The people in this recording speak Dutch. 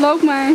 Loop maar.